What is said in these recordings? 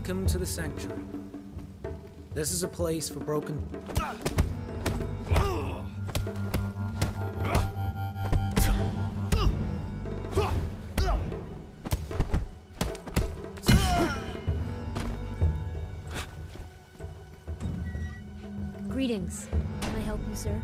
Welcome to the Sanctuary. This is a place for broken... Greetings. Can I help you, sir?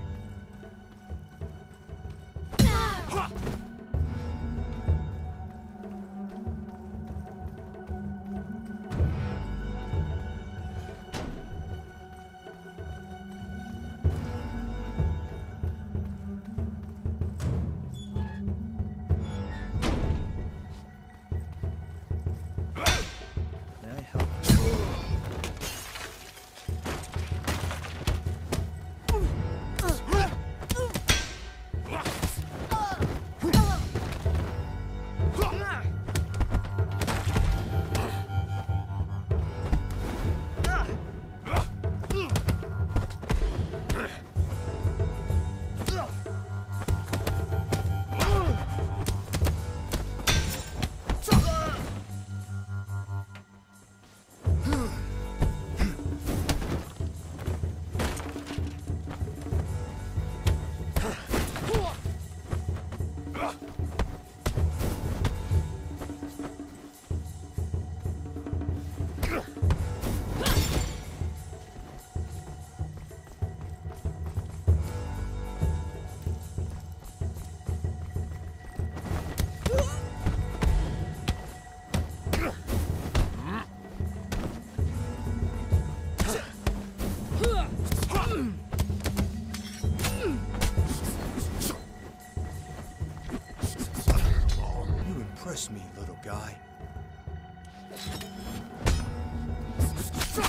Put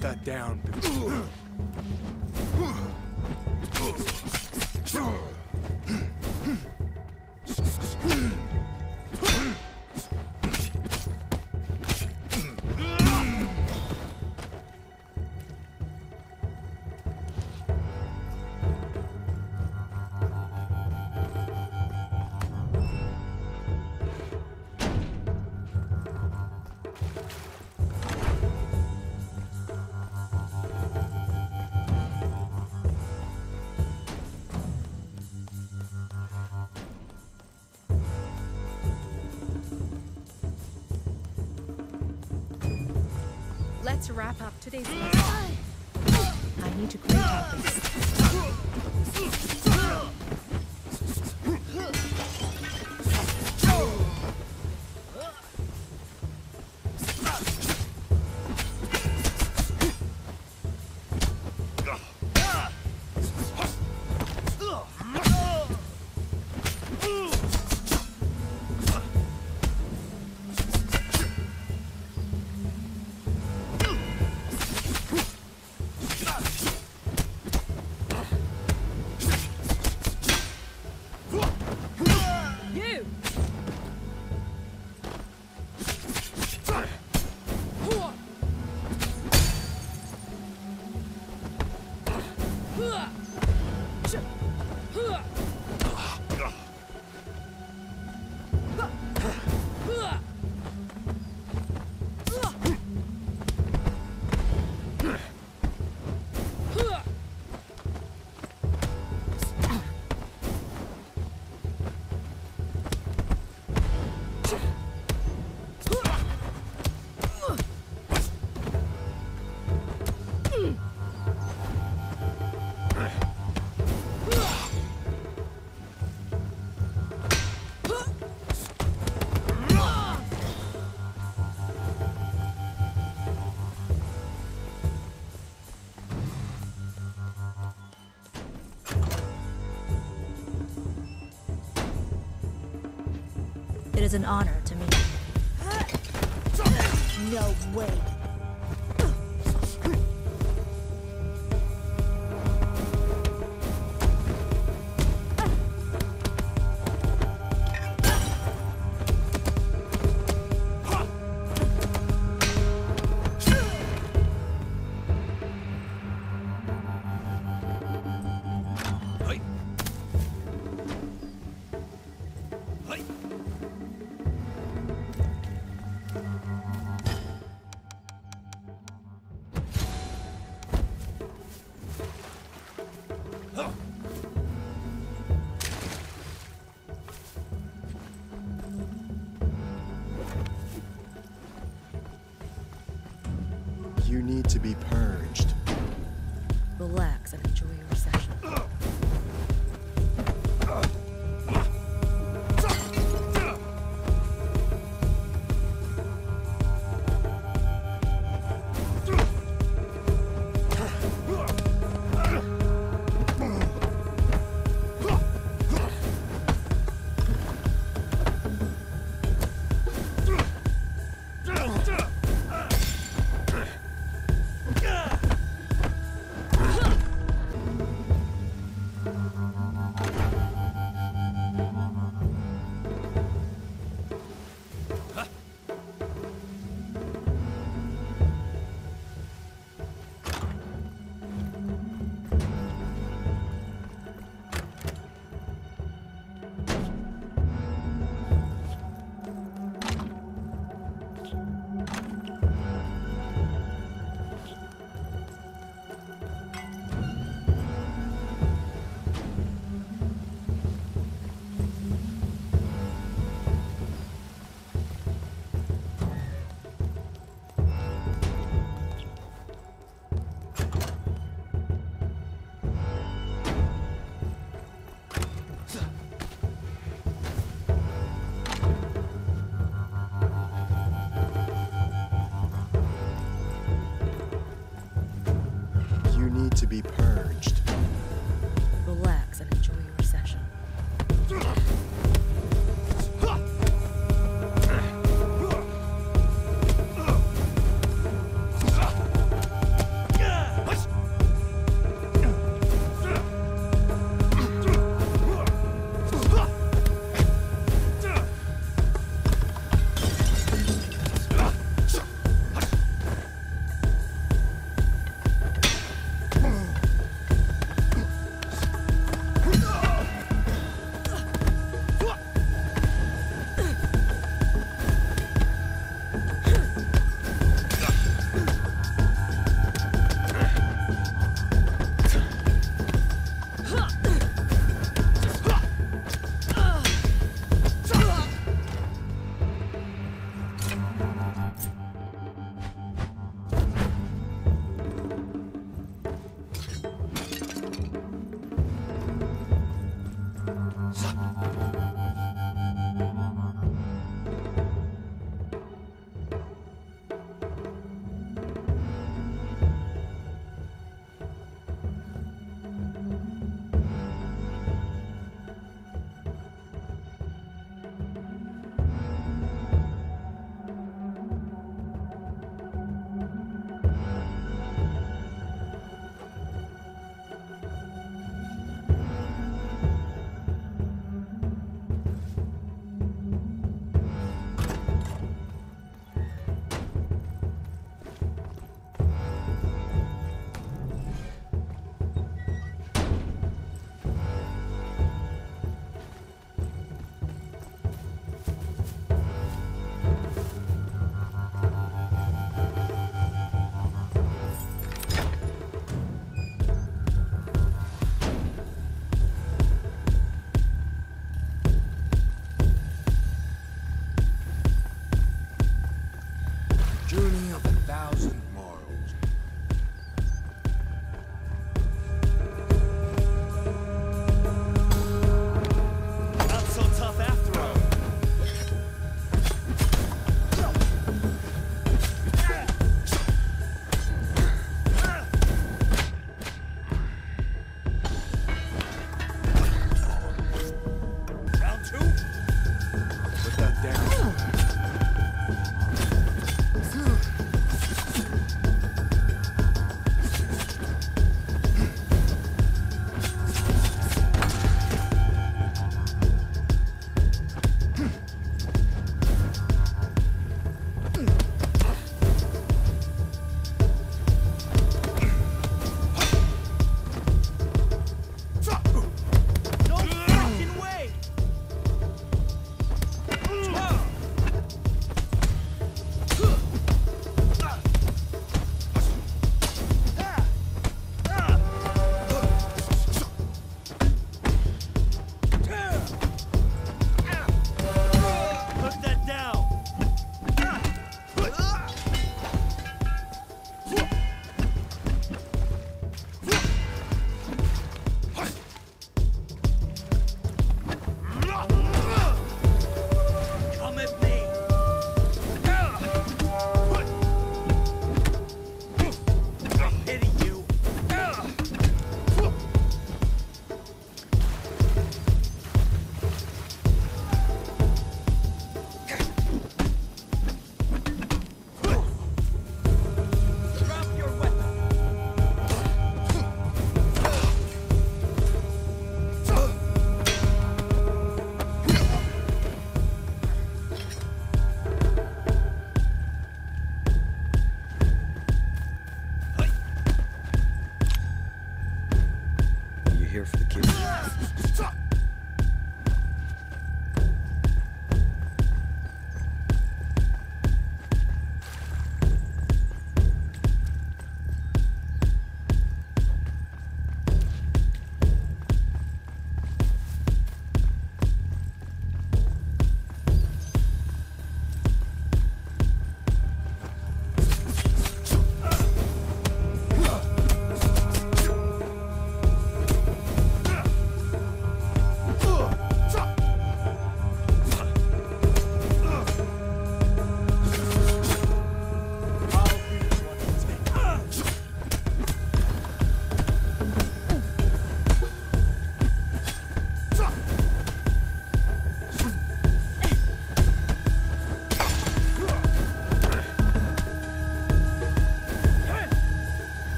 that down. Let's wrap up today's lesson. I need to create topics. Is an honor to you. No way.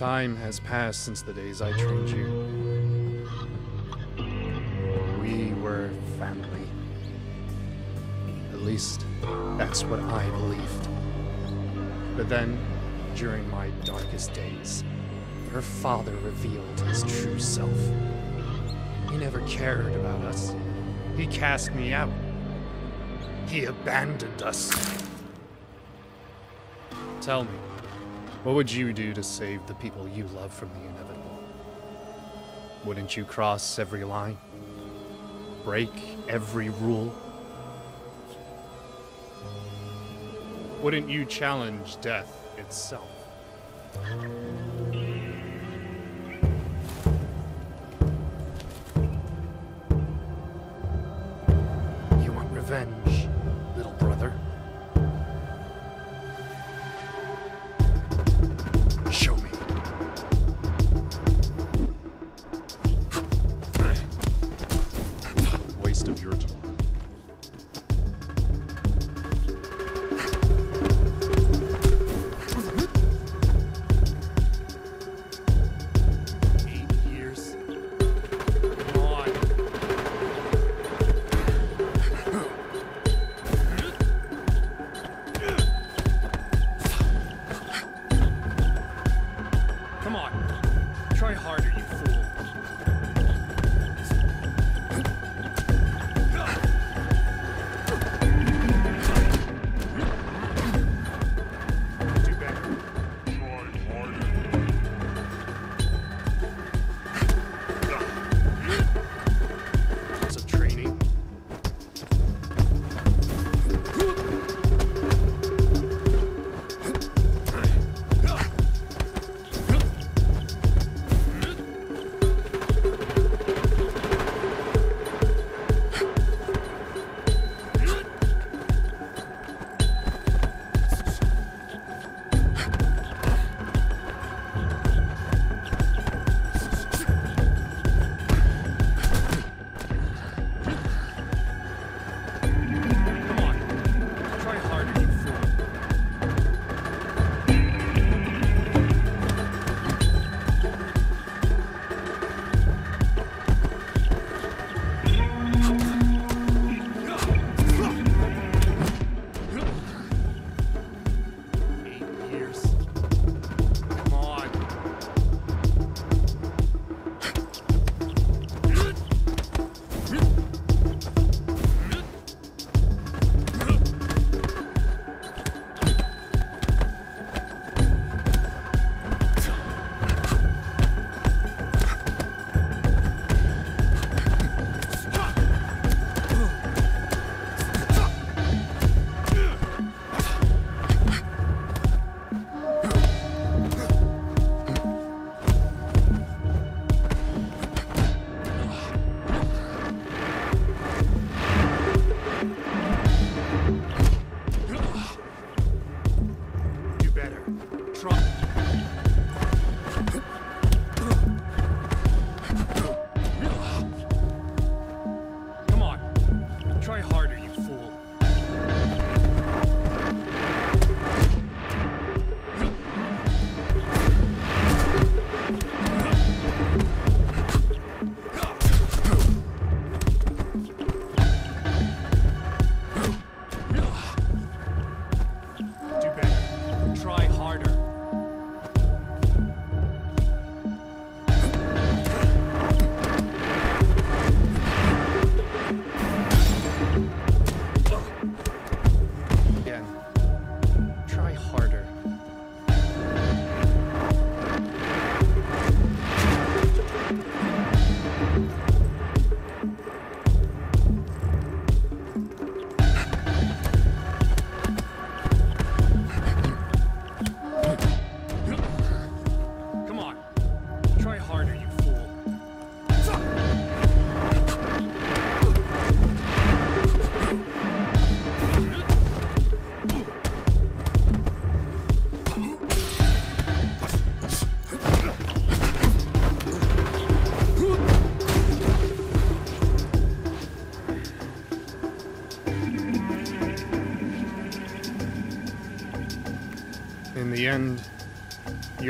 Time has passed since the days I trained you. We were family. At least, that's what I believed. But then, during my darkest days, her father revealed his true self. He never cared about us. He cast me out. He abandoned us. Tell me, what would you do to save the people you love from the inevitable? Wouldn't you cross every line? Break every rule? Wouldn't you challenge death itself? You want revenge?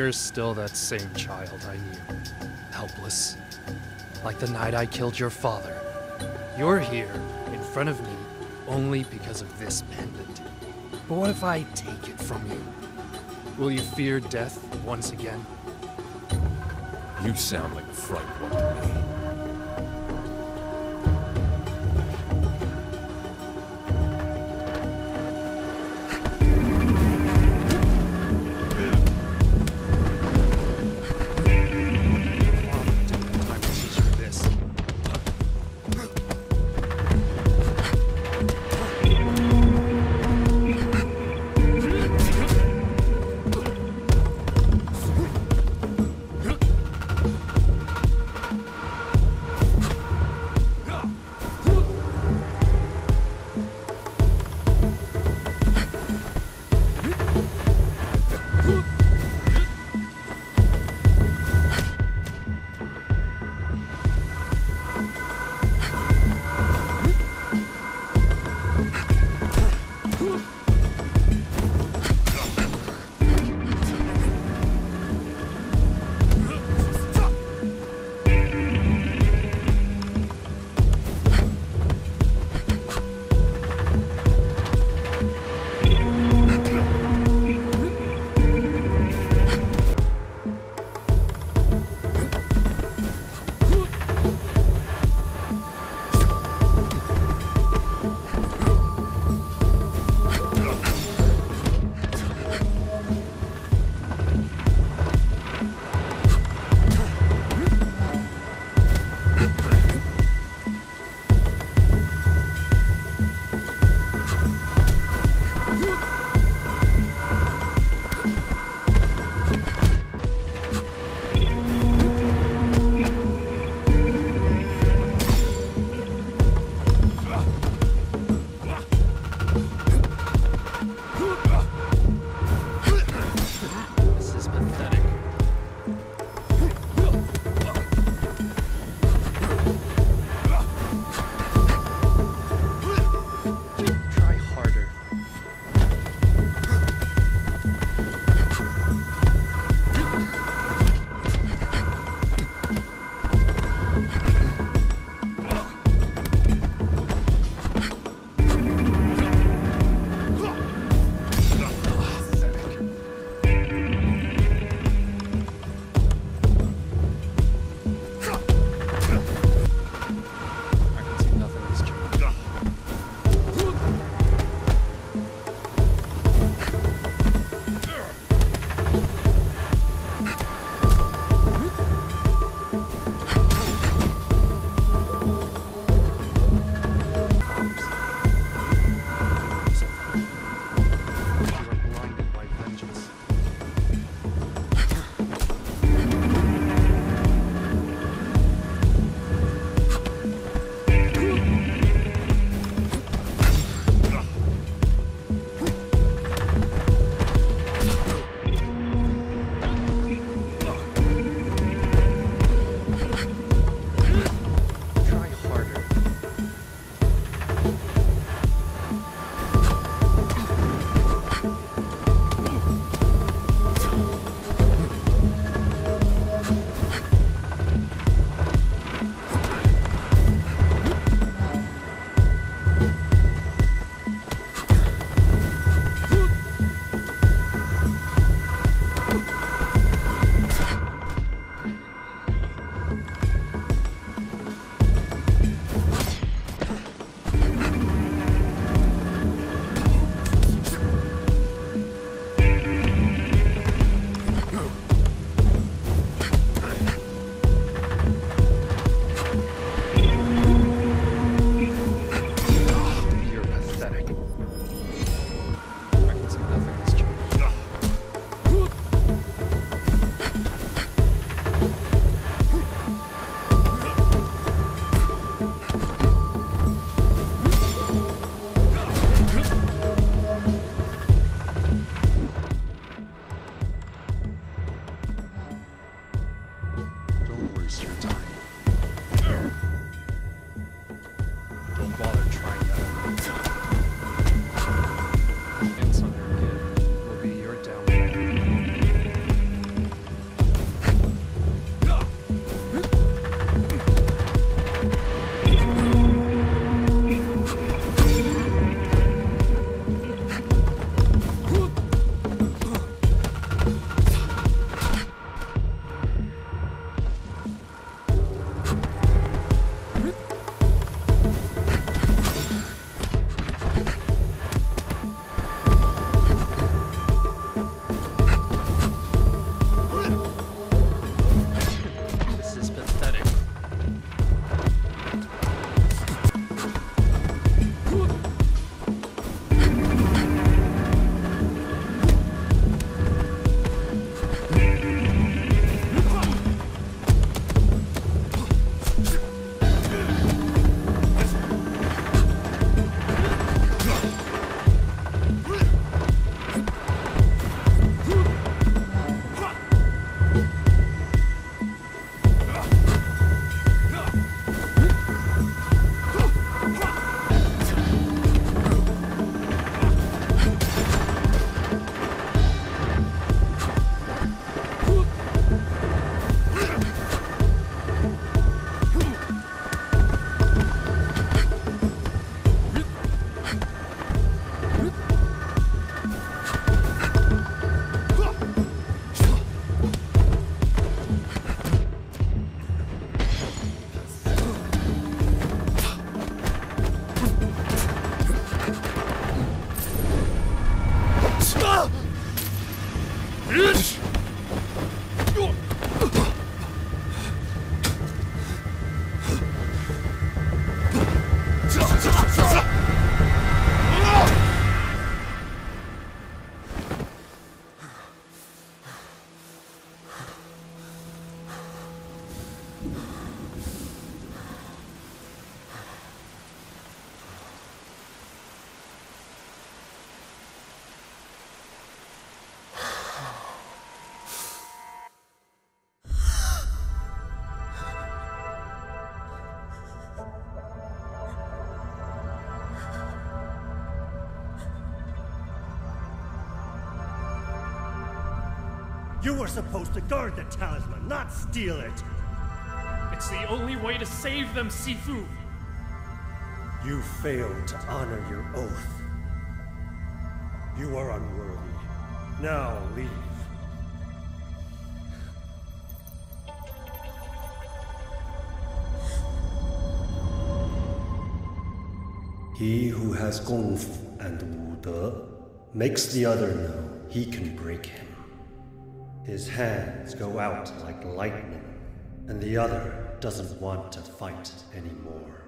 You're still that same child I knew. Helpless. Like the night I killed your father. You're here, in front of me, only because of this pendant. But what if I take it from you? Will you fear death once again? You sound like a fright one to me. You were supposed to guard the talisman, not steal it. It's the only way to save them, Sifu. You failed to honor your oath. You are unworthy. Now leave. He who has Gong Fu and Wu De makes the other know he can break him. His hands go out like lightning, and the other doesn't want to fight anymore.